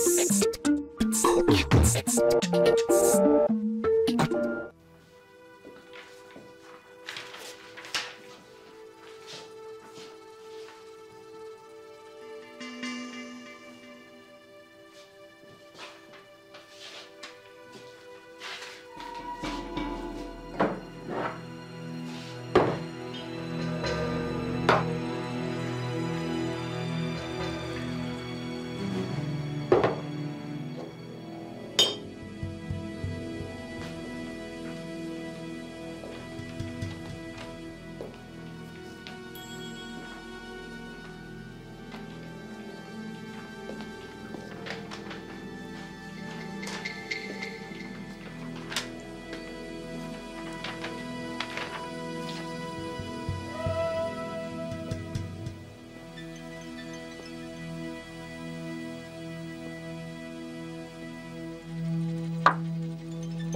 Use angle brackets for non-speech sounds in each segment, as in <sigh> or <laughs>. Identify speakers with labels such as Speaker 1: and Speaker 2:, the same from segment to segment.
Speaker 1: Thank you.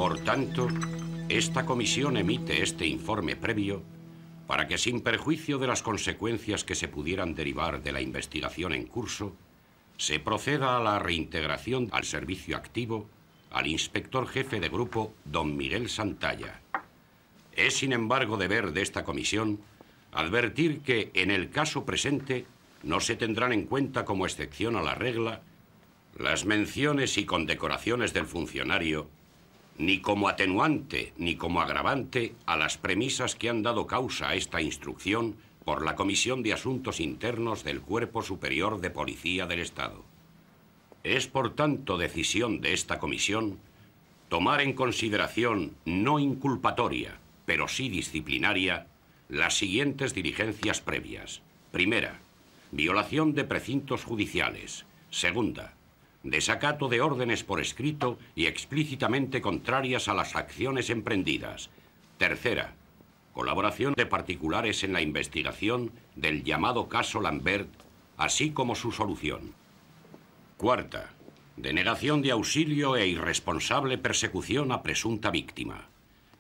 Speaker 1: Por tanto, esta comisión emite este informe previo para que sin perjuicio de las consecuencias que se pudieran derivar de la investigación en curso, se proceda a la reintegración al servicio activo al inspector jefe de grupo, don Miguel Santalla. Es, sin embargo, deber de esta comisión advertir que, en el caso presente, no se tendrán en cuenta como excepción a la regla las menciones y condecoraciones del funcionario ni como atenuante ni como agravante a las premisas que han dado causa a esta instrucción por la Comisión de Asuntos Internos del Cuerpo Superior de Policía del Estado. Es, por tanto, decisión de esta comisión tomar en consideración no inculpatoria, pero sí disciplinaria, las siguientes diligencias previas. Primera, violación de precintos judiciales. Segunda, desacato de órdenes por escrito y explícitamente contrarias a las acciones emprendidas. Tercera, colaboración de particulares en la investigación del llamado caso Lambert, así como su solución. Cuarta, denegación de auxilio e irresponsable persecución a presunta víctima.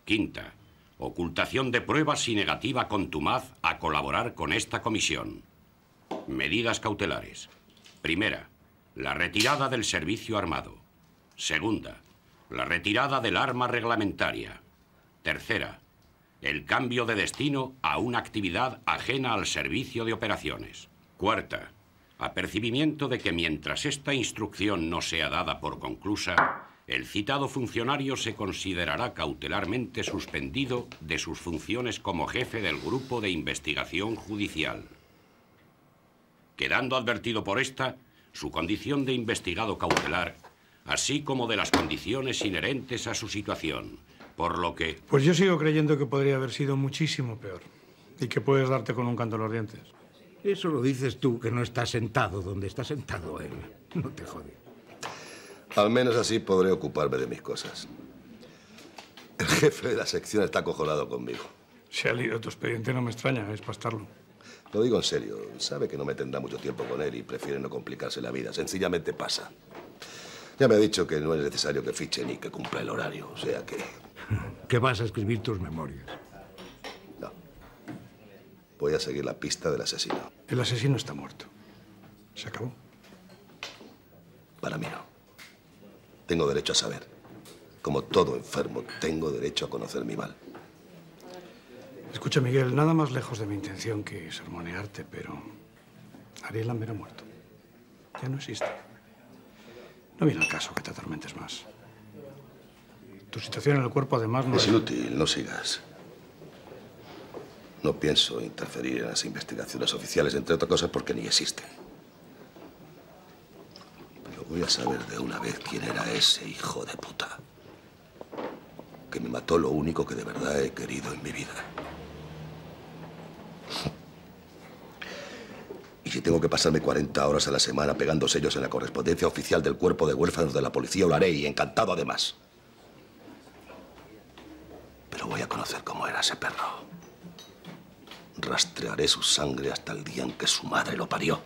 Speaker 1: Quinta, ocultación de pruebas y negativa contumaz a colaborar con esta comisión. Medidas cautelares. Primera, la retirada del servicio armado. Segunda, la retirada del arma reglamentaria. Tercera, el cambio de destino a una actividad ajena al servicio de operaciones. Cuarta, apercibimiento de que mientras esta instrucción no sea dada por conclusa, el citado funcionario se considerará cautelarmente suspendido de sus funciones como jefe del Grupo de Investigación Judicial. Quedando advertido por esta, su condición de investigado cautelar, así como de las condiciones inherentes a su situación, por lo que...
Speaker 2: Pues yo sigo creyendo que podría haber sido muchísimo peor y que puedes darte con un canto en los dientes.
Speaker 3: Eso lo dices tú, que no estás sentado donde está sentado él. <laughs> No te jode.
Speaker 4: Al menos así podré ocuparme de mis cosas. El jefe de la sección está acojonado conmigo.
Speaker 2: Si ha leído tu expediente no me extraña, es para estarlo.
Speaker 4: Lo digo en serio. Sabe que no me tendrá mucho tiempo con él y prefiere no complicarse la vida. Sencillamente pasa. Ya me ha dicho que no es necesario que fiche ni que cumpla el horario, o sea que... <laughs>
Speaker 3: Que vas a escribir tus memorias.
Speaker 4: No. Voy a seguir la pista del asesino.
Speaker 2: El asesino está muerto. Se acabó.
Speaker 4: Para mí no. Tengo derecho a saber. Como todo enfermo, tengo derecho a conocer mi mal.
Speaker 2: Escucha, Miguel, nada más lejos de mi intención que sermonearte, pero Ariel ha muerto. Ya no existe. No viene al caso que te atormentes más. Tu situación en el cuerpo, además, no
Speaker 4: es... inútil, no sigas. No pienso interferir en las investigaciones oficiales, entre otras cosas porque ni existen. Pero voy a saber de una vez quién era ese hijo de puta. Que me mató lo único que de verdad he querido en mi vida. Si tengo que pasarme 40 horas a la semana pegando sellos en la correspondencia oficial del cuerpo de huérfanos de la policía, lo haré y encantado además. Pero voy a conocer cómo era ese perro. Rastrearé su sangre hasta el día en que su madre lo parió.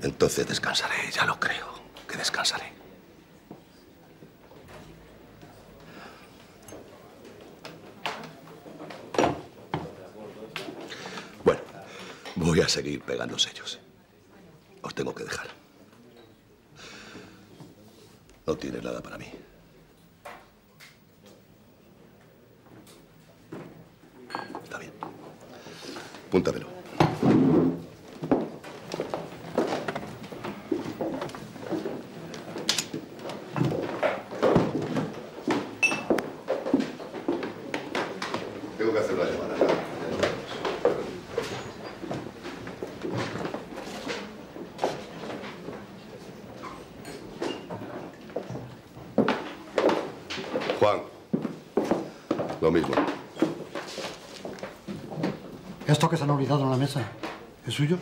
Speaker 4: Entonces descansaré, ya lo creo, que descansaré. Voy a seguir pegando sellos. Os tengo que dejar. No tiene nada para mí. Está bien. Púntamelo. Tengo que hacer llamada. Juan, lo mismo.
Speaker 5: Esto que se han olvidado en la mesa, ¿es suyo?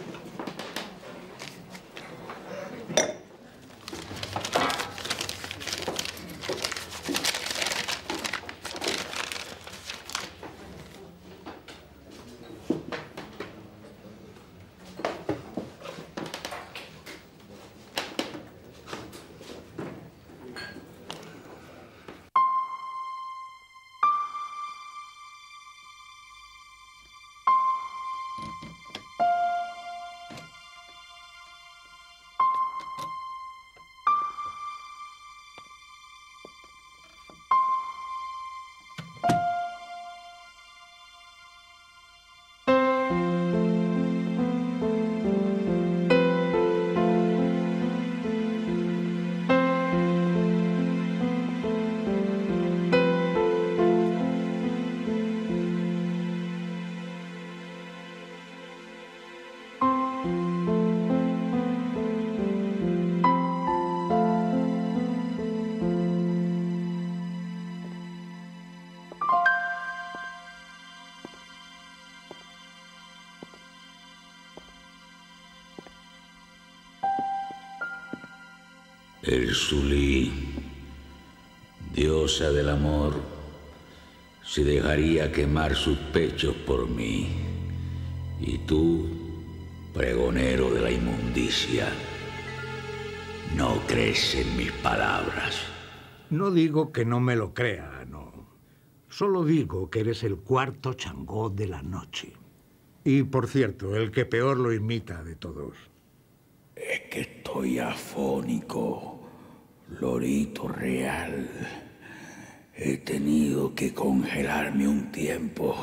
Speaker 6: Ersulí, diosa del amor, se dejaría quemar sus pechos por mí. Y tú, pregonero de la inmundicia, no crees en mis palabras.
Speaker 3: No digo que no me lo crea, no. Solo digo que eres el cuarto changó de la noche. Y, por cierto, el que peor lo imita de todos.
Speaker 6: Es que estoy afónico, lorito real. He tenido que congelarme un tiempo.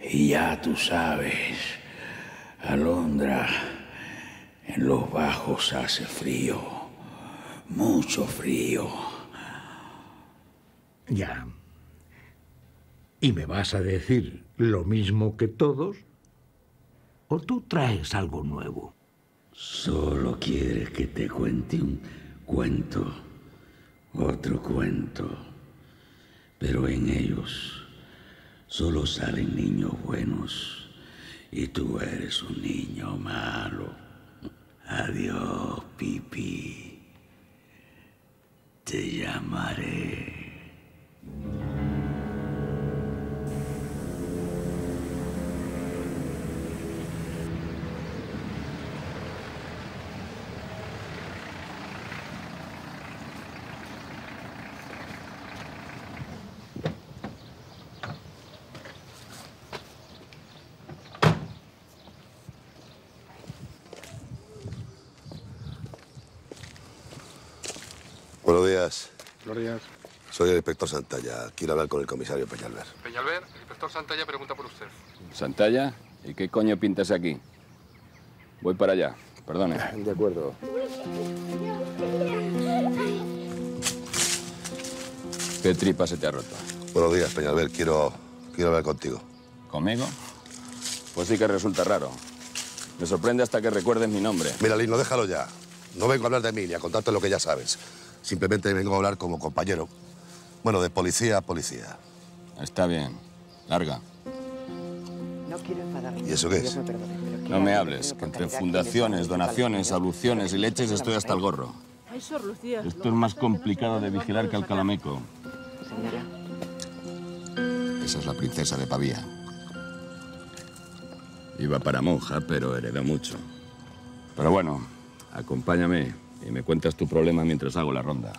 Speaker 6: Y ya tú sabes, Alondra, en los bajos hace frío, mucho frío.
Speaker 3: Ya. ¿Y me vas a decir lo mismo que todos? ¿O tú traes algo nuevo?
Speaker 6: Solo quieres que te cuente un cuento, otro cuento, pero en ellos solo salen niños buenos y tú eres un niño malo. Adiós, Pipi. Te llamaré.
Speaker 4: Buenos días.
Speaker 7: Buenos días.
Speaker 4: Soy el inspector Santalla. Quiero hablar con el comisario Peñalver.
Speaker 7: Peñalver, el inspector Santalla pregunta por usted.
Speaker 8: ¿Santalla? ¿Y qué coño pintas aquí? Voy para allá. Perdone. <laughs>
Speaker 4: De acuerdo.
Speaker 8: ¿Qué tripa se te ha roto?
Speaker 4: Buenos días, Peñalver. Quiero, quiero hablar contigo.
Speaker 8: ¿Conmigo? Pues sí que resulta raro. Me sorprende hasta que recuerdes mi nombre.
Speaker 4: Mira, Lino, déjalo ya. No vengo a hablar de mí ni a contarte lo que ya sabes. Simplemente vengo a hablar como compañero. Bueno, de policía a policía.
Speaker 8: Está bien. Larga.
Speaker 9: No quiero enfadarme.
Speaker 4: ¿Y eso qué es?
Speaker 9: Dios me perdone, pero quiero
Speaker 8: No me hables, que entre fundaciones, donaciones, abluciones y leches estoy hasta el gorro.
Speaker 10: Ay, Sor Lucía.
Speaker 8: Esto es más complicado de vigilar que el calameco.
Speaker 9: Señora,
Speaker 8: Esa es la princesa de Pavía. Iba para monja, pero heredó mucho. Pero bueno, acompáñame y me cuentas tu problema mientras hago la ronda.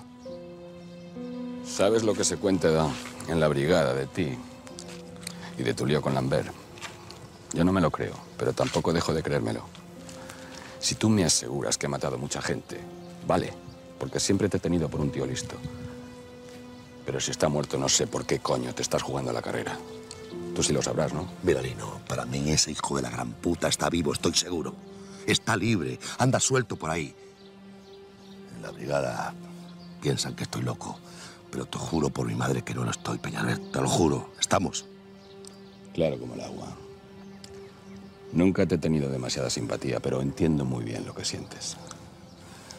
Speaker 8: ¿Sabes lo que se cuenta en la brigada de ti y de tu lío con Lambert? Yo no me lo creo, pero tampoco dejo de creérmelo. Si tú me aseguras que he matado mucha gente, vale, porque siempre te he tenido por un tío listo. Pero si está muerto, no sé por qué coño te estás jugando la carrera. Tú sí lo sabrás, ¿no?
Speaker 4: Mira, Lino, para mí ese hijo de la gran puta está vivo, estoy seguro. Está libre, anda suelto por ahí. En la brigada piensan que estoy loco, pero te juro por mi madre que no lo estoy, Peñalver, te lo juro. ¿Estamos?
Speaker 8: Claro como el agua. Nunca te he tenido demasiada simpatía, pero entiendo muy bien lo que sientes.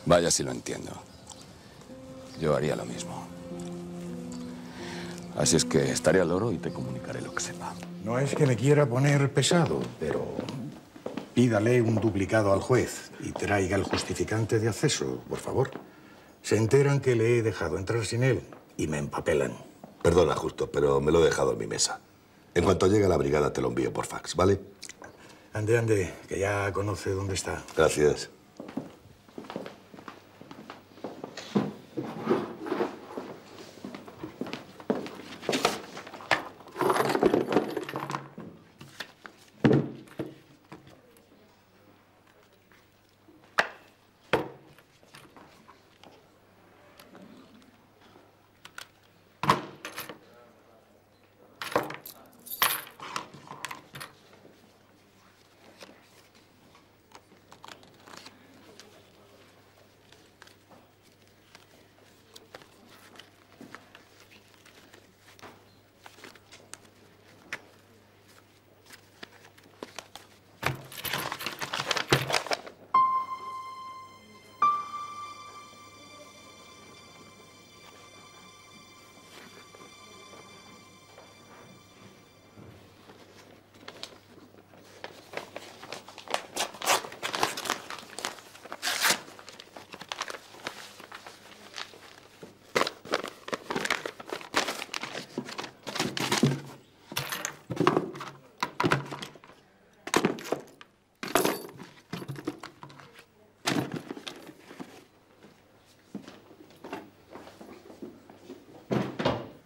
Speaker 8: Vaya si lo entiendo. Yo haría lo mismo. Así es que estaré al loro y te comunicaré lo que sepa.
Speaker 3: No es que le quiera poner pesado, pero pídale un duplicado al juez y traiga el justificante de acceso, por favor. Se enteran que le he dejado entrar sin él y me empapelan.
Speaker 4: Perdona, Justo, pero me lo he dejado en mi mesa. En cuanto llegue a la brigada te lo envío por fax, ¿vale?
Speaker 3: Ande, ande, que ya conoce dónde está.
Speaker 4: Gracias.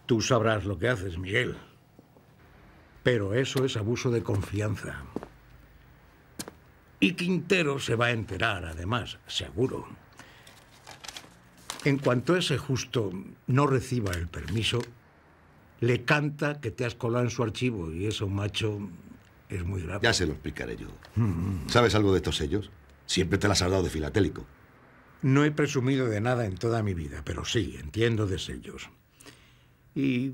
Speaker 3: Tú sabrás lo que haces, Miguel. Pero eso es abuso de confianza. Y Quintero se va a enterar, además, seguro. En cuanto ese justo no reciba el permiso, le canta que te has colado en su archivo y eso, macho, es muy grave.
Speaker 4: Ya se lo explicaré yo. ¿Sabes algo de estos sellos? Siempre te las has dado de filatélico.
Speaker 3: No he presumido de nada en toda mi vida, pero sí, entiendo de sellos. Y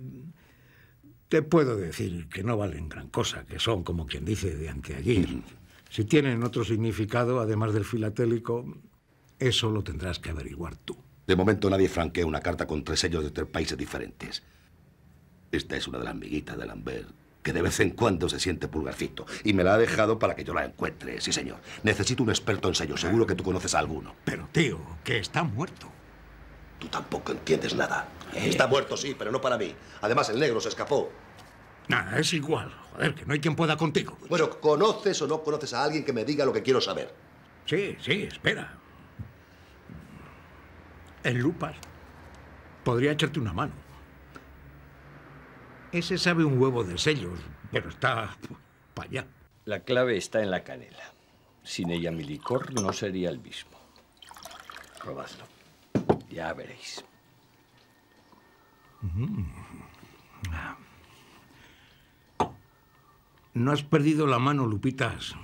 Speaker 3: te puedo decir que no valen gran cosa, que son, como quien dice, de anteayer. Si tienen otro significado, además del filatélico, eso lo tendrás que averiguar tú.
Speaker 4: De momento nadie franquea una carta con tres sellos de tres países diferentes. Esta es una de las miguitas de Lambert, que de vez en cuando se siente pulgarcito. Y me la ha dejado para que yo la encuentre, sí señor. Necesito un experto en sellos, seguro que tú conoces a alguno.
Speaker 3: Pero, tío, que está muerto.
Speaker 4: Tú tampoco entiendes nada. Está muerto, sí, pero no para mí. Además, el negro se escapó.
Speaker 3: Nada, es igual. Joder, que no hay quien pueda contigo.
Speaker 4: Bueno, ¿conoces o no conoces a alguien que me diga lo que quiero saber?
Speaker 3: Sí, sí, espera. En Lupas podría echarte una mano. Ese sabe un huevo de sellos, pero está para allá.
Speaker 10: La clave está en la canela. Sin ella mi licor no sería el mismo. Probadlo. Ya veréis.
Speaker 3: No has perdido la mano, Lupitas.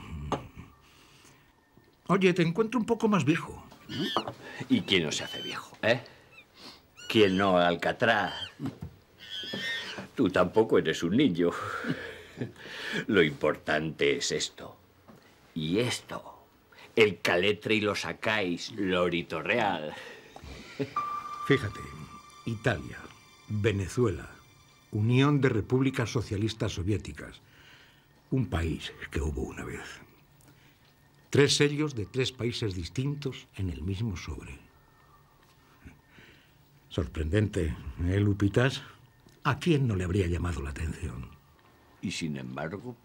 Speaker 3: Oye, te encuentro un poco más viejo.
Speaker 10: ¿Y quién no se hace viejo, eh? ¿Quién no, Alcatraz? Tú tampoco eres un niño. Lo importante es esto. Y esto. El caletre y lo sacáis, lorito real.
Speaker 3: Fíjate, Italia, Venezuela, Unión de Repúblicas Socialistas Soviéticas. Un país que hubo una vez. Tres sellos de tres países distintos en el mismo sobre. Sorprendente, ¿eh, Lupitas? ¿A quién no le habría llamado la atención?
Speaker 10: Y sin embargo,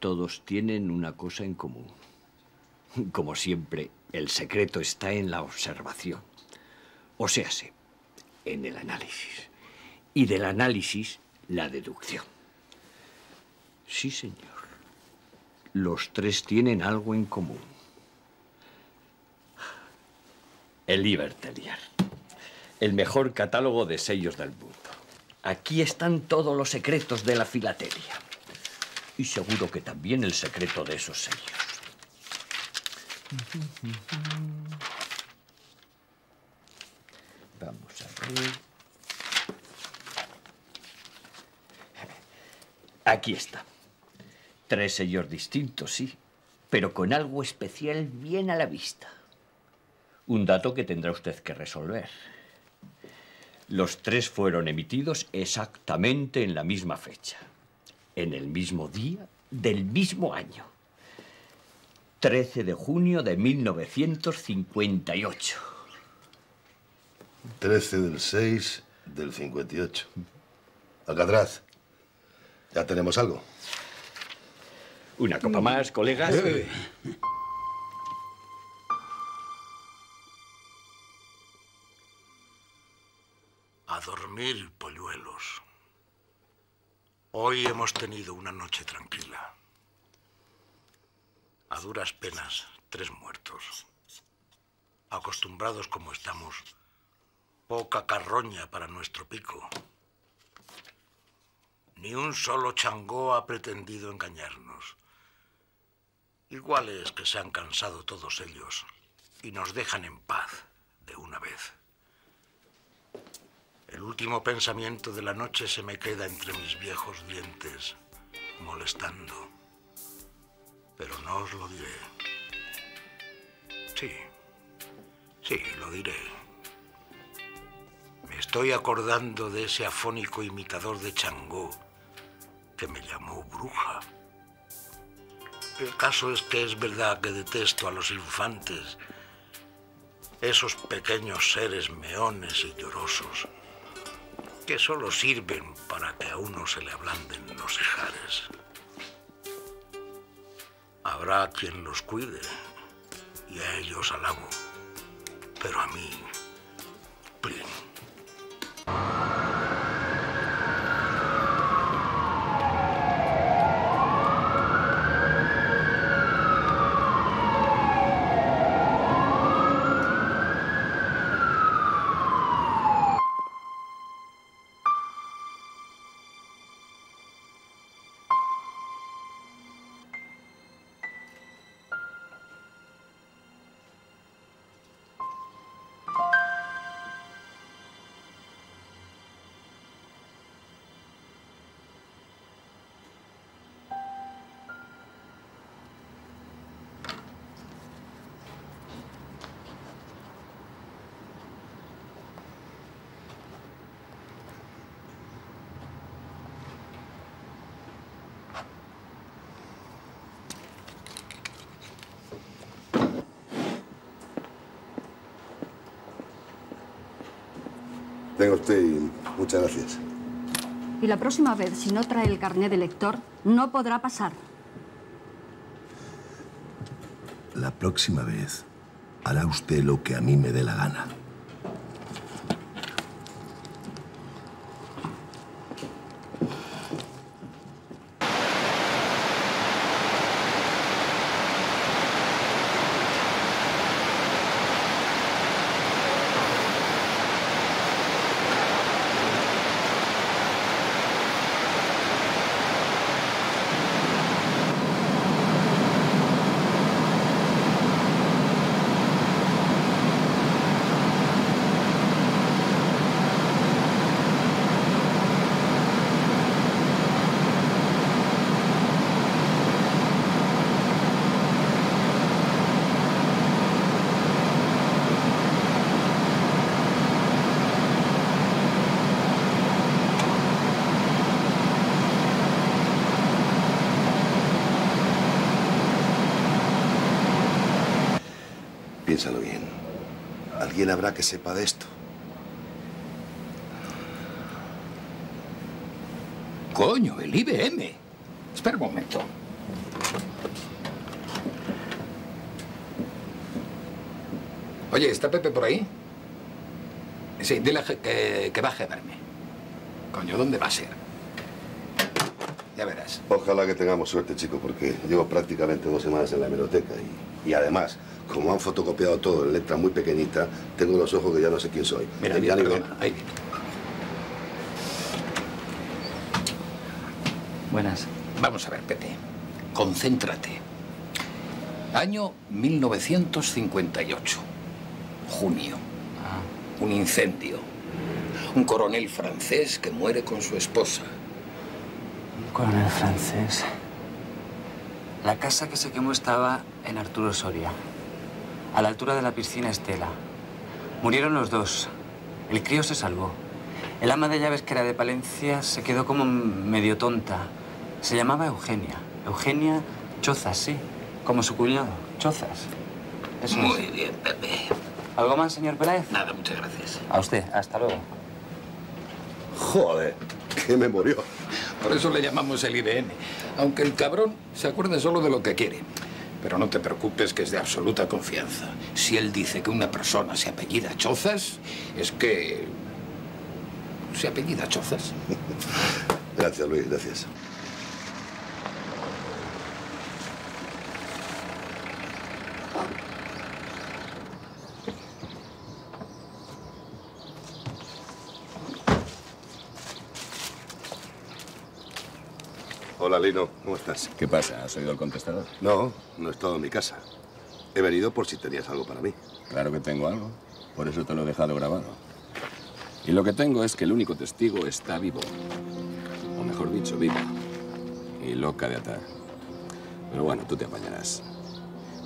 Speaker 10: todos tienen una cosa en común. Como siempre, el secreto está en la observación. O sea, en el análisis. Y del análisis, la deducción. Sí, señor. Los tres tienen algo en común. El Libertelier. El mejor catálogo de sellos del mundo. Aquí están todos los secretos de la filatelia. Y seguro que también el secreto de esos sellos. Vamos a ver. Aquí está. Tres sellos distintos, sí, pero con algo especial bien a la vista. Un dato que tendrá usted que resolver. Los tres fueron emitidos exactamente en la misma fecha, en el mismo día del mismo año. 13 de junio de 1958.
Speaker 4: 13 del 6 del 58. Alcatraz, ¿ya tenemos algo?
Speaker 10: Una copa más, colegas.
Speaker 11: Eh.
Speaker 3: A dormir, polluelos. Hoy hemos tenido una noche tranquila. A duras penas, tres muertos. Acostumbrados como estamos, poca carroña para nuestro pico. Ni un solo changó ha pretendido engañarnos. Igual es que se han cansado todos ellos y nos dejan en paz de una vez. El último pensamiento de la noche se me queda entre mis viejos dientes, molestando. Pero no os lo diré. Sí, sí, lo diré. Me estoy acordando de ese afónico imitador de Changó que me llamó bruja. El caso es que es verdad que detesto a los infantes, esos pequeños seres meones y llorosos, que solo sirven para que a uno se le ablanden los ijares. Habrá quien los cuide y a ellos alabo, pero a mí,
Speaker 4: Tenga usted y muchas gracias.
Speaker 12: Y la próxima vez, si no trae el carnet de lector, no podrá pasar.
Speaker 4: La próxima vez hará usted lo que a mí me dé la gana. Piénsalo bien. Alguien habrá que sepa de esto.
Speaker 13: Coño, el IBM. Espera un momento. Oye, ¿está Pepe por ahí? Sí, dile que, que baje a verme. Coño, ¿dónde va a ser? Ya verás.
Speaker 4: Ojalá que tengamos suerte, chico, porque llevo prácticamente dos semanas en la hemeroteca y Y además, como han fotocopiado todo en letra muy pequeñita, tengo los ojos que ya no sé quién soy.
Speaker 6: Mira, mira, perdona, ahí.
Speaker 14: Buenas.
Speaker 6: Vamos a ver, Pepe. Concéntrate. Año 1958. Junio. Un incendio. Un coronel francés que muere con su esposa.
Speaker 14: Un coronel francés. La casa que se quemó estaba en Arturo Soria, a la altura de la piscina Estela. Murieron los dos. El crío se salvó. El ama de llaves, que era de Palencia, se quedó como medio tonta. Se llamaba Eugenia. Eugenia Chozas, sí. Como su cuñado. Chozas. Eso es.
Speaker 6: Muy bien, Pepe.
Speaker 14: ¿Algo más, señor Pérez?
Speaker 6: Nada, muchas gracias.
Speaker 14: A usted. Hasta luego.
Speaker 4: Joder, qué me murió.
Speaker 6: Por eso le llamamos el IBM. Aunque el cabrón se acuerde solo de lo que quiere. Pero no te preocupes que es de absoluta confianza. Si él dice que una persona se apellida Chozas, es que... se apellida Chozas. <laughs>
Speaker 4: Gracias, Luis, gracias. ¿Cómo estás?
Speaker 8: ¿Qué pasa? ¿Has oído el contestador?
Speaker 4: No, no he estado en mi casa. He venido por si tenías algo para mí.
Speaker 8: Claro que tengo algo. Por eso te lo he dejado grabado. Y lo que tengo es que el único testigo está vivo. O mejor dicho, viva. Y loca de atar. Pero bueno, tú te apañarás.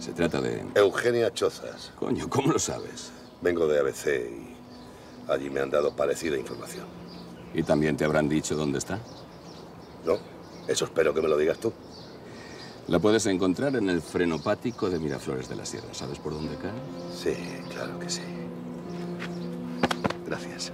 Speaker 8: Se trata de...
Speaker 4: Eugenia Chozas.
Speaker 8: Coño, ¿cómo lo sabes?
Speaker 4: Vengo de ABC y allí me han dado parecida información.
Speaker 8: ¿Y también te habrán dicho dónde está?
Speaker 4: No, eso espero que me lo digas tú.
Speaker 8: La puedes encontrar en el frenopático de Miraflores de la Sierra. ¿Sabes por dónde cae?
Speaker 4: Sí, claro que sí. Gracias.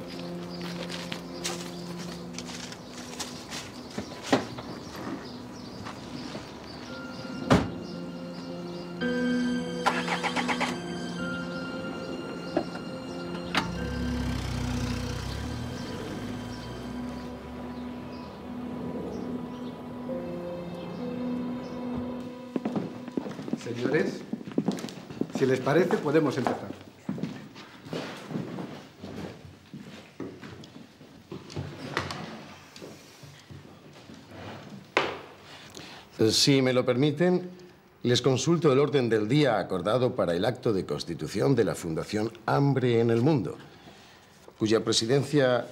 Speaker 2: Parece, podemos empezar.
Speaker 15: Si me lo permiten, les consulto el orden del día acordado para el acto de constitución de la Fundación Hambre en el Mundo, cuya presidencia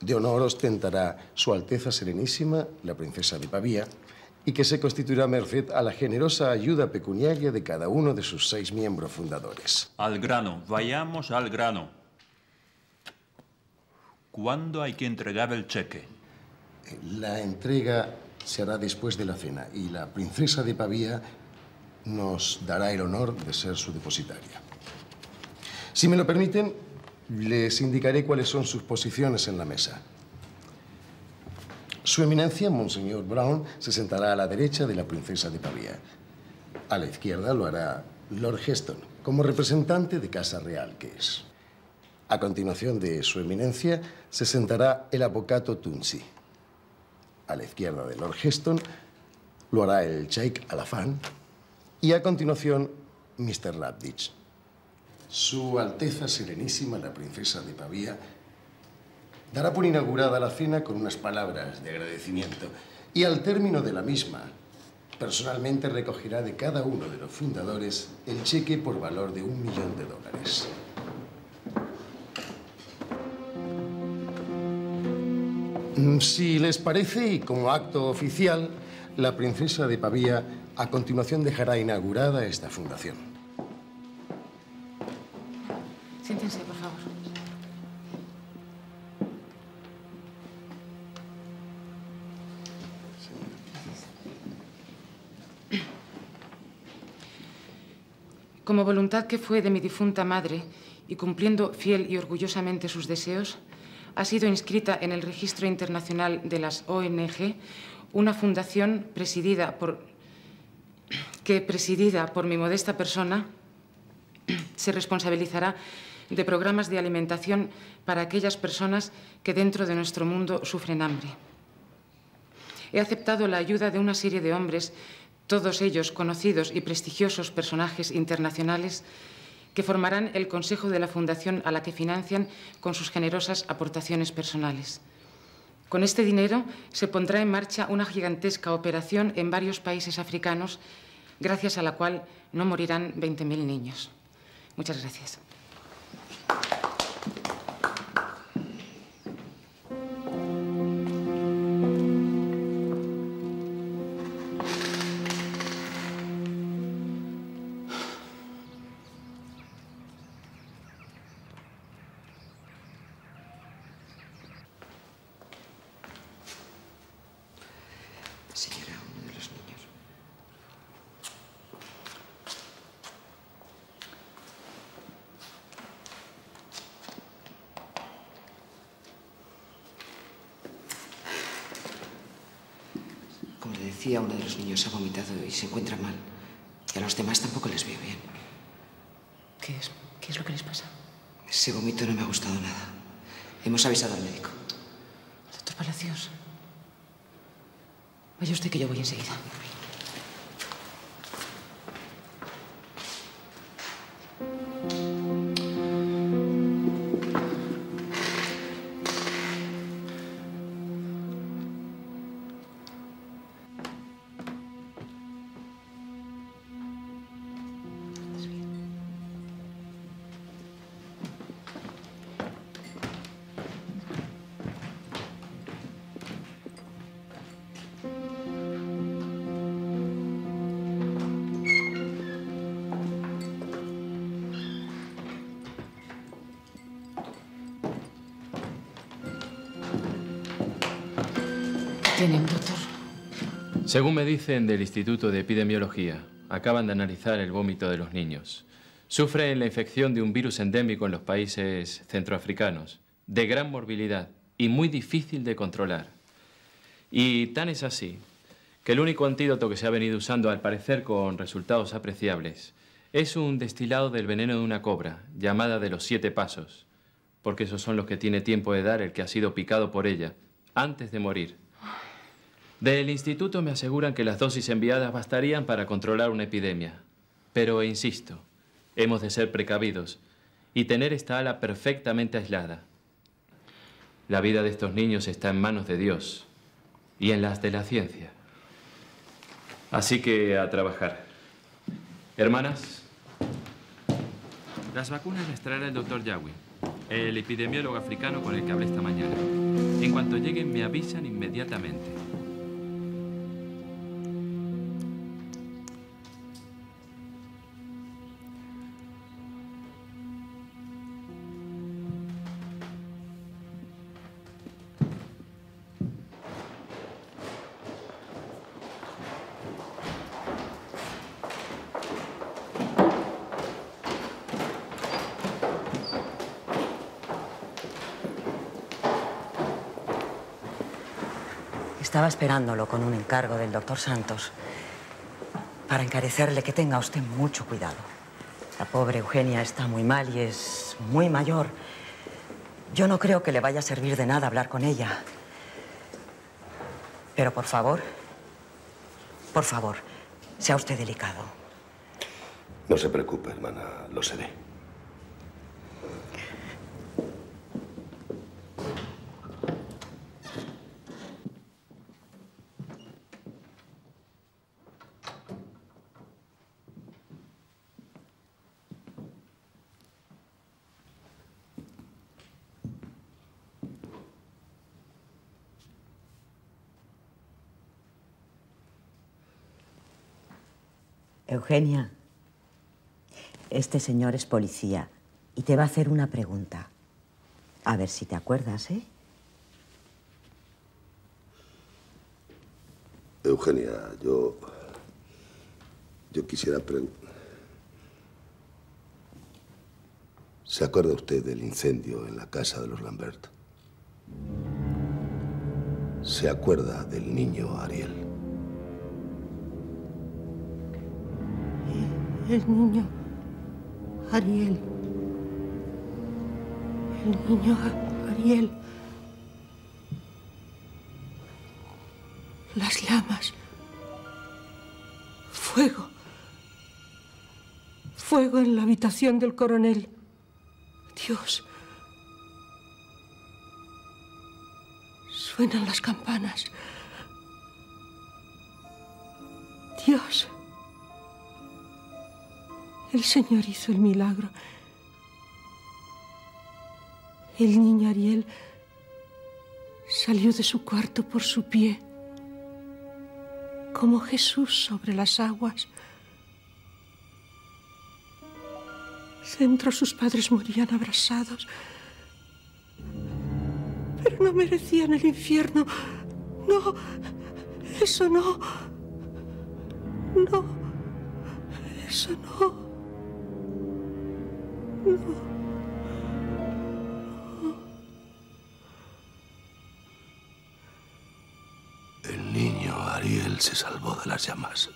Speaker 15: de honor ostentará Su Alteza Serenísima, la Princesa de Pavía, y que se constituirá merced a la generosa ayuda pecuniaria de cada uno de sus seis miembros fundadores.
Speaker 16: Al grano, vayamos al grano. ¿Cuándo hay que entregar el cheque?
Speaker 15: La entrega se hará después de la cena y la princesa de Pavía nos dará el honor de ser su depositaria. Si me lo permiten, les indicaré cuáles son sus posiciones en la mesa. Su eminencia, Monseñor Brown, se sentará a la derecha de la princesa de Pavía. A la izquierda lo hará Lord Heston, como representante de Casa Real que es. A continuación de su eminencia se sentará el abocato Tunsi. A la izquierda de Lord Heston lo hará el Sheikh Alafán. Y a continuación, Mr. Radbitch. Su Alteza Serenísima, la princesa de Pavía, dará por inaugurada la cena con unas palabras de agradecimiento. Y al término de la misma, personalmente recogerá de cada uno de los fundadores el cheque por valor de un millón de dólares. Mm, Si les parece, y como acto oficial, la princesa de Pavía a continuación dejará inaugurada esta fundación.
Speaker 17: Como voluntad que fue de mi difunta madre y cumpliendo fiel y orgullosamente sus deseos, ha sido inscrita en el Registro Internacional de las ONG una fundación presidida por, que, presidida por mi modesta persona, se responsabilizará de programas de alimentación para aquellas personas que dentro de nuestro mundo sufren hambre. He aceptado la ayuda de una serie de hombres todos ellos conocidos y prestigiosos personajes internacionales que formarán el consejo de la fundación a la que financian con sus generosas aportaciones personales. Con este dinero se pondrá en marcha una gigantesca operación en varios países africanos, gracias a la cual no morirán 20.000 niños. Muchas gracias.
Speaker 9: Niños ha vomitado y se encuentra mal. Y a los demás tampoco les veo bien.
Speaker 17: ¿Qué es, qué es lo que les pasa?
Speaker 9: Ese vómito no me ha gustado nada. Hemos avisado al médico.
Speaker 17: Doctor Palacios. Vaya usted que yo voy enseguida.
Speaker 18: Según me dicen del Instituto de Epidemiología, acaban de analizar el vómito de los niños. Sufren la infección de un virus endémico en los países centroafricanos, de gran morbilidad y muy difícil de controlar. Y tan es así que el único antídoto que se ha venido usando, al parecer con resultados apreciables, es un destilado del veneno de una cobra, llamada de los siete pasos, porque esos son los que tiene tiempo de dar el que ha sido picado por ella, antes de morir. Del instituto me aseguran que las dosis enviadas bastarían para controlar una epidemia. Pero insisto, hemos de ser precavidos y tener esta ala perfectamente aislada. La vida de estos niños está en manos de Dios y en las de la ciencia. Así que a trabajar. Hermanas, las vacunas las traerá el doctor Yawi, el epidemiólogo africano con el que hablé esta mañana. En cuanto lleguen, me avisan inmediatamente.
Speaker 19: Esperándolo con un encargo del doctor Santos para encarecerle que tenga usted mucho cuidado. La pobre Eugenia está muy mal y es muy mayor. Yo no creo que le vaya a servir de nada hablar con ella. Pero por favor, por favor, sea usted delicado.
Speaker 4: No se preocupe, hermana, lo seré.
Speaker 19: Eugenia, este señor es policía y te va a hacer una pregunta. A ver si te acuerdas, ¿eh?
Speaker 4: Eugenia, yo. Yo quisiera. ¿Se acuerda usted del incendio en la casa de los Lambert? ¿Se acuerda del niño Ariel?
Speaker 20: El niño Ariel. El niño Ariel. Las llamas. Fuego. Fuego en la habitación del coronel. Dios. Suenan las campanas. Dios. El Señor hizo el milagro. El niño Ariel salió de su cuarto por su pie, como Jesús sobre las aguas. Dentro sus padres morían abrasados, pero no merecían el infierno. No, eso no. No, eso no.
Speaker 4: El niño Ariel se salvó de las llamas.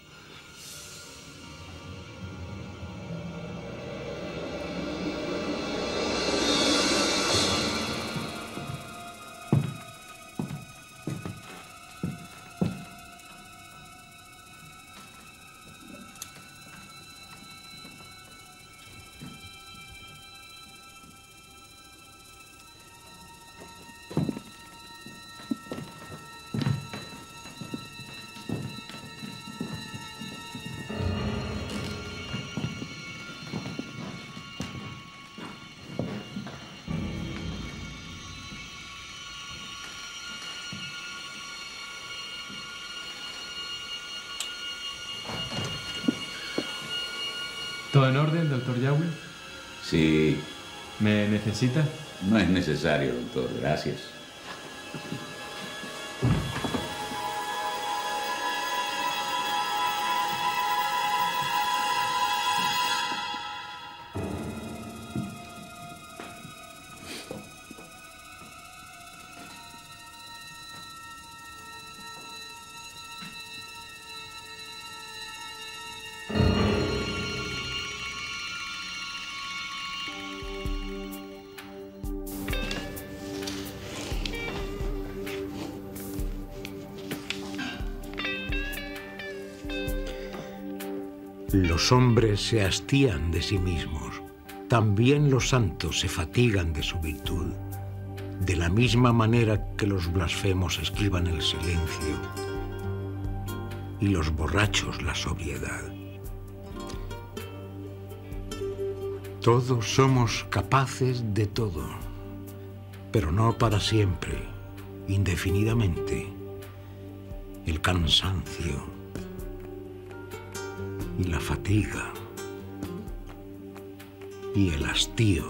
Speaker 18: ¿Todo en orden, doctor Yahweh?
Speaker 6: Sí.
Speaker 18: ¿Me necesita?
Speaker 6: No es necesario, doctor. Gracias.
Speaker 3: Los hombres se hastían de sí mismos. También los santos se fatigan de su virtud, de la misma manera que los blasfemos esquivan el silencio y los borrachos la sobriedad. Todos somos capaces de todo, pero no para siempre, indefinidamente. El cansancio, y la fatiga y el hastío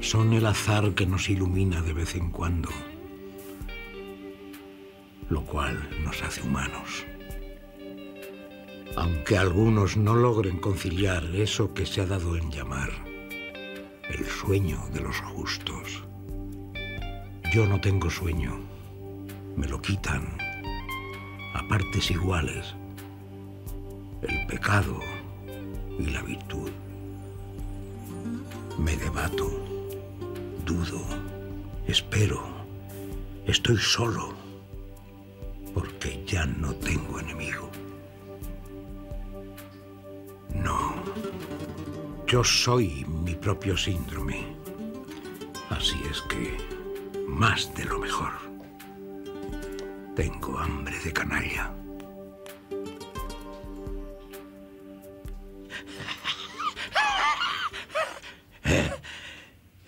Speaker 3: son el azar que nos ilumina de vez en cuando, lo cual nos hace humanos. Aunque algunos no logren conciliar eso que se ha dado en llamar el sueño de los justos. Yo no tengo sueño, me lo quitan a partes iguales el pecado y la virtud. Me debato, dudo, espero, estoy solo, porque ya no tengo enemigo. No, yo soy mi propio síndrome. Así es que, más de lo mejor, tengo hambre de canalla.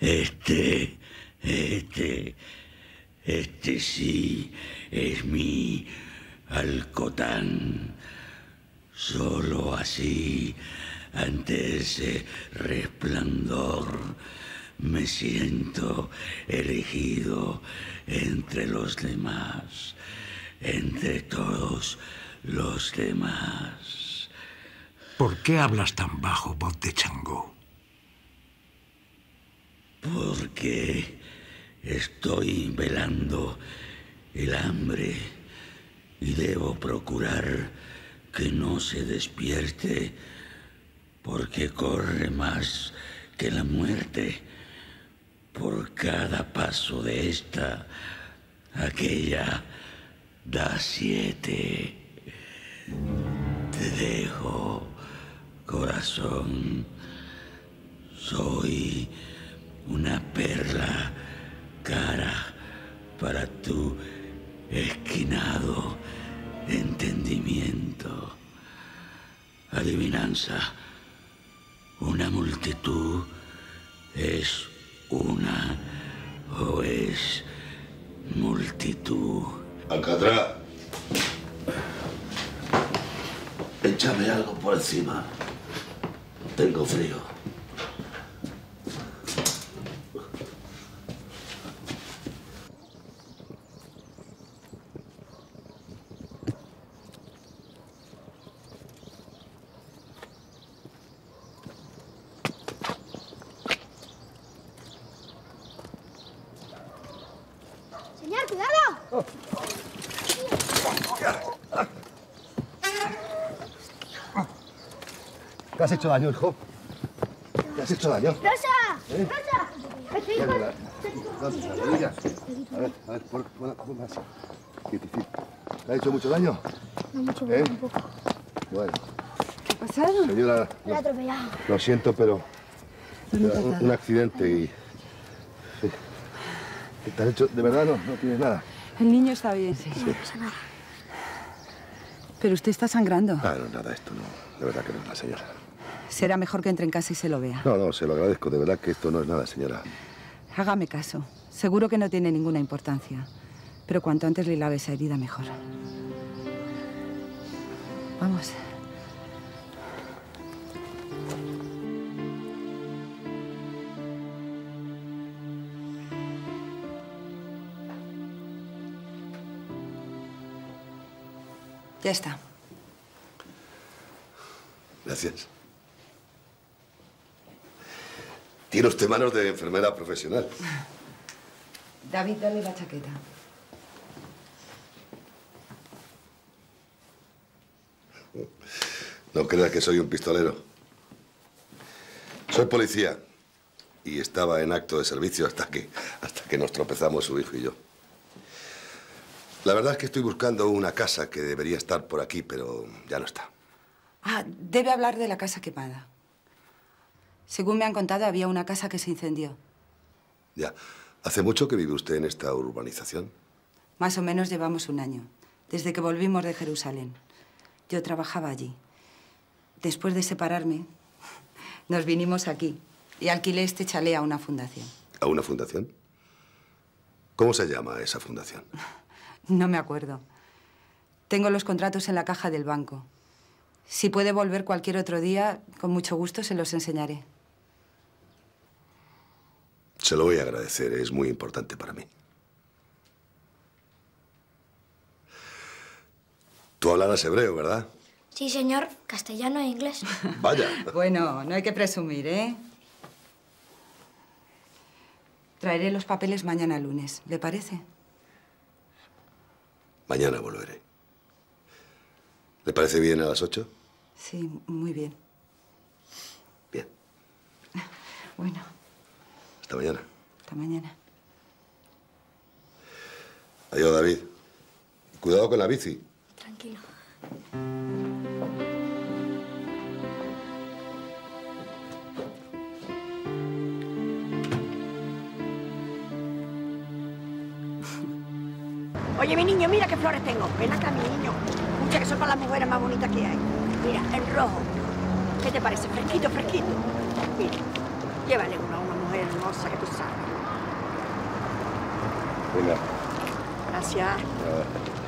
Speaker 6: Este, este, este sí es mi Alcotán. Solo así, ante ese resplandor, me siento elegido entre los demás, entre todos los demás.
Speaker 3: ¿Por qué hablas tan bajo, voz de Changó?
Speaker 6: Porque estoy velando el hambre y debo procurar que no se despierte porque corre más que la muerte. Por cada paso de esta, aquella da siete. te dejo, corazón. Soy una perla cara para tu esquinado entendimiento. Adivinanza. Una multitud es una o es multitud.
Speaker 21: Alcatraz. Échame algo por encima. Tengo frío.
Speaker 22: Señor, cuidado.
Speaker 4: ¿Qué has hecho daño, hijo? ¿Qué has hecho daño?
Speaker 22: ¡Rosa!
Speaker 4: ¿Eh?
Speaker 22: ¡Rosa! Estoy con-
Speaker 4: mira. ¿Dónde está la? A ver, a ver, pon, pon. ¿Le ha hecho mucho daño?
Speaker 22: No mucho,
Speaker 4: ¿Eh?
Speaker 22: un poco.
Speaker 4: Bueno,
Speaker 22: ¿Qué ha pasado?
Speaker 4: señora,
Speaker 22: Me ha atropellado.
Speaker 4: lo siento, pero...
Speaker 22: ¿Dónde
Speaker 4: era
Speaker 22: te
Speaker 4: un, accidente y... sí. ¿Te has hecho? ¿De verdad no? No tienes nada.
Speaker 23: El niño está bien.
Speaker 22: No pasa nada.
Speaker 23: Pero usted está sangrando.
Speaker 4: Ah, no, nada, esto no. De verdad que no es nada, señora.
Speaker 23: Será mejor que entre en casa y se lo vea.
Speaker 4: No, no, se lo agradezco. De verdad que esto no es nada, señora.
Speaker 23: Hágame caso. Seguro que no tiene ninguna importancia. Pero cuanto antes le lave esa herida, mejor. Vamos. Ya está.
Speaker 4: Gracias. Tiene usted manos de enfermera profesional.
Speaker 23: David, dale la chaqueta.
Speaker 4: No creas que soy un pistolero. Soy policía y estaba en acto de servicio hasta que, hasta que nos tropezamos su hijo y yo. La verdad es que estoy buscando una casa que debería estar por aquí, pero ya no está.
Speaker 23: Ah, debe hablar de la casa quemada. Según me han contado, había una casa que se incendió.
Speaker 4: Ya. ¿Hace mucho que vive usted en esta urbanización?
Speaker 23: Más o menos llevamos un año, desde que volvimos de Jerusalén. Yo trabajaba allí. Después de separarme, nos vinimos aquí y alquilé este chalet a una fundación.
Speaker 4: ¿A una fundación? ¿Cómo se llama esa fundación? <laughs>
Speaker 23: No me acuerdo. Tengo los contratos en la caja del banco. Si puede volver cualquier otro día, con mucho gusto se los enseñaré.
Speaker 4: Se lo voy a agradecer, es muy importante para mí. Tú hablarás hebreo, ¿verdad?
Speaker 22: Sí, señor. Castellano e inglés. <laughs>
Speaker 4: Vaya.
Speaker 23: Bueno, no hay que presumir, ¿eh? Traeré los papeles mañana lunes, ¿le parece?
Speaker 4: Mañana volveré. ¿Le parece bien a las ocho?
Speaker 23: Sí, muy bien.
Speaker 4: Bien.
Speaker 23: Bueno,
Speaker 4: Hasta mañana.
Speaker 23: hasta mañana.
Speaker 4: Adiós, David. Cuidado con la bici.
Speaker 22: Tranquilo. <laughs>
Speaker 24: Oye, mi niño, mira qué flores tengo. Ven acá, mi niño. Escucha que son para las mujeres más bonitas que hay. Mira, en rojo. ¿Qué te parece? Fresquito, fresquito. Mira, llévale uno a una mujer hermosa que tú sabes. Gracias.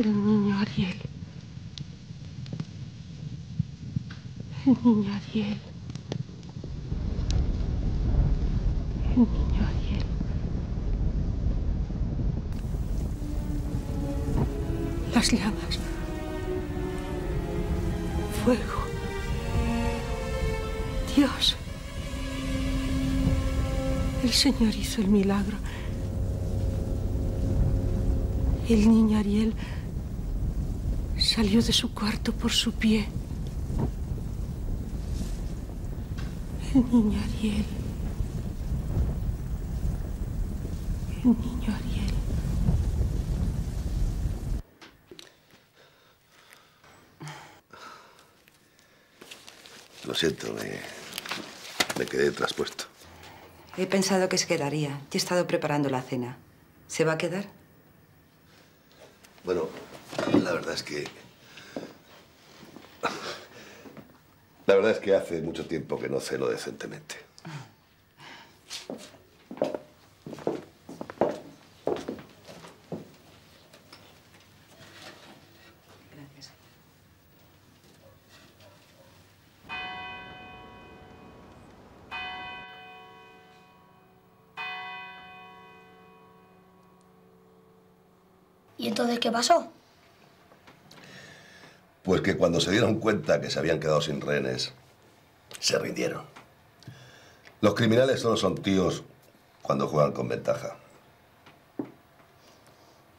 Speaker 20: El niño Ariel. El niño Ariel. El niño Ariel. las llamas. Fuego. Dios. El Señor hizo el milagro. El niño Ariel salió de su cuarto por su pie. El niño Ariel. El niño Ariel.
Speaker 4: Lo siento, me, me quedé traspuesto.
Speaker 23: He pensado que se quedaría. Ya he estado preparando la cena. ¿Se va a quedar?
Speaker 4: Bueno, la verdad es que... La verdad es que hace mucho tiempo que no ceno decentemente.
Speaker 22: ¿Y entonces qué pasó?
Speaker 4: Pues que cuando se dieron cuenta que se habían quedado sin rehenes, se rindieron. Los criminales solo son tíos cuando juegan con ventaja.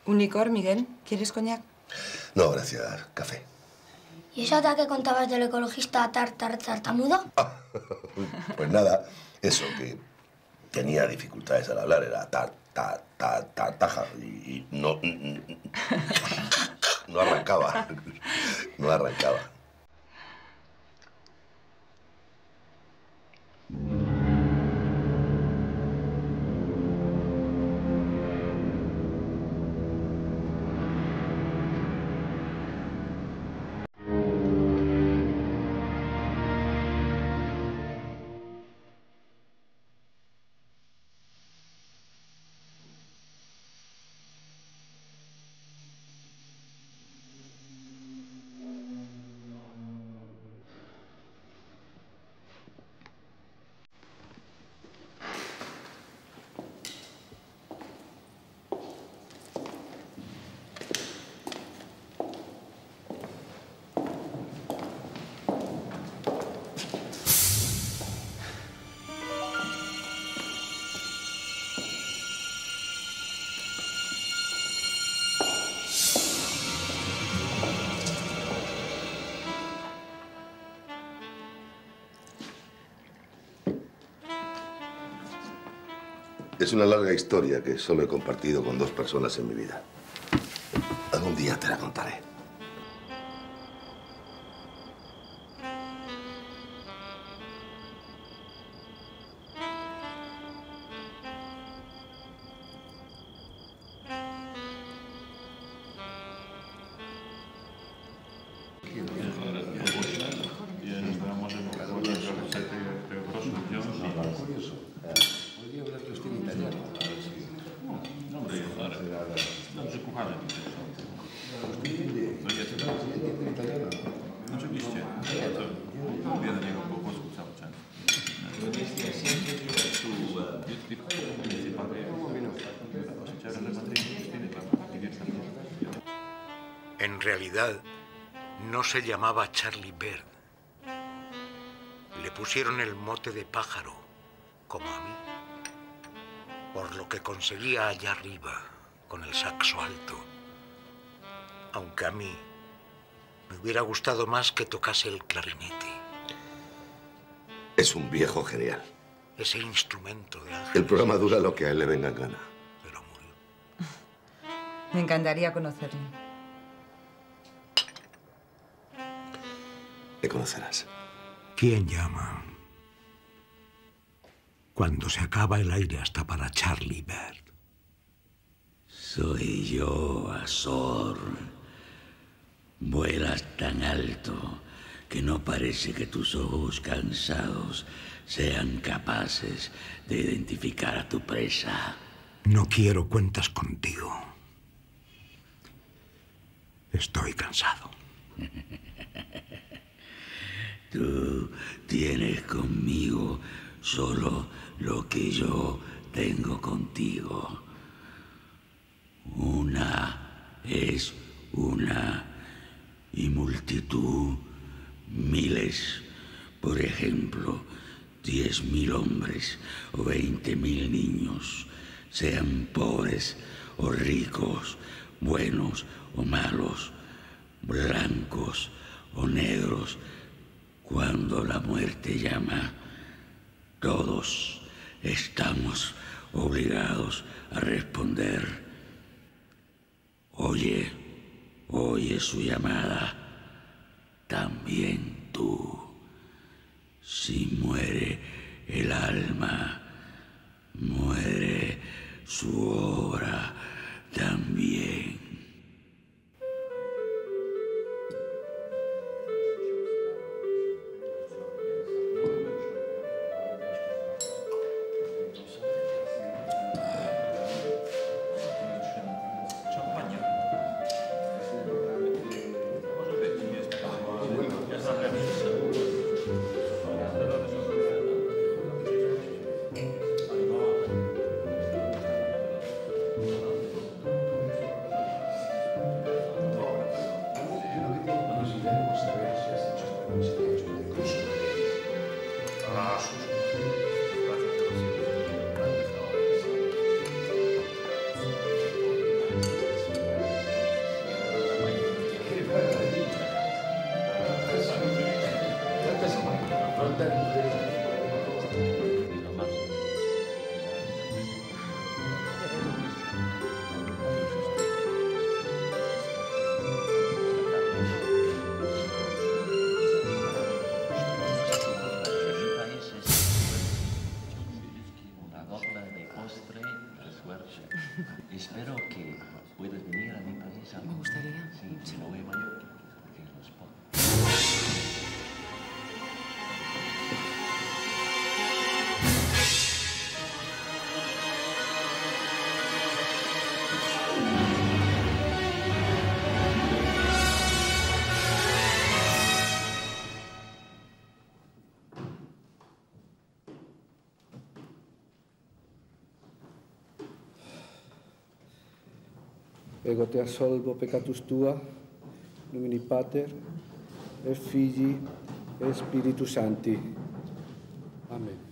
Speaker 23: ¿Un licor, Miguel? ¿Quieres coñac?
Speaker 4: No, gracias. Café.
Speaker 22: ¿Y esa otra que contabas del ecologista tar, tar, tartamudo? <laughs>
Speaker 4: Pues nada, eso, que tenía dificultades al hablar, era ta, ta, ta, ta, taja, y, y no... <laughs> No arrancaba. <laughs> No arrancaba. Es una larga historia que solo he compartido con dos personas en mi vida. Algún día te la contaré.
Speaker 25: Se llamaba Charlie Bird. Le pusieron el mote de pájaro, como a mí, por lo que conseguía allá arriba, con el saxo alto. Aunque a mí me hubiera gustado más que tocase el clarinete,
Speaker 4: Es un viejo genial.
Speaker 25: ese instrumento de ángel.
Speaker 4: El programa dura lo que a él le venga en gana. <laughs>
Speaker 23: Me encantaría conocerle.
Speaker 4: Conocerás.
Speaker 3: ¿Quién llama? Cuando se acaba el aire hasta para Charlie Bird.
Speaker 6: Soy yo, Azor. Vuelas tan alto que no parece que tus ojos cansados sean capaces de identificar a tu presa.
Speaker 3: No quiero cuentas contigo. Estoy cansado. <laughs>
Speaker 6: Tú tienes conmigo solo lo que yo tengo contigo. Una es una y multitud miles. Por ejemplo, diez mil hombres o veinte mil niños, sean pobres o ricos, buenos o malos, blancos o negros, cuando la muerte llama, todos estamos obligados a responder. Oye, oye su llamada, también tú. Si muere el alma, muere su obra también.
Speaker 26: Ego te assolvo peccatus tua, nomini Pater, et Filii, et Spiritus Sancti. Amen.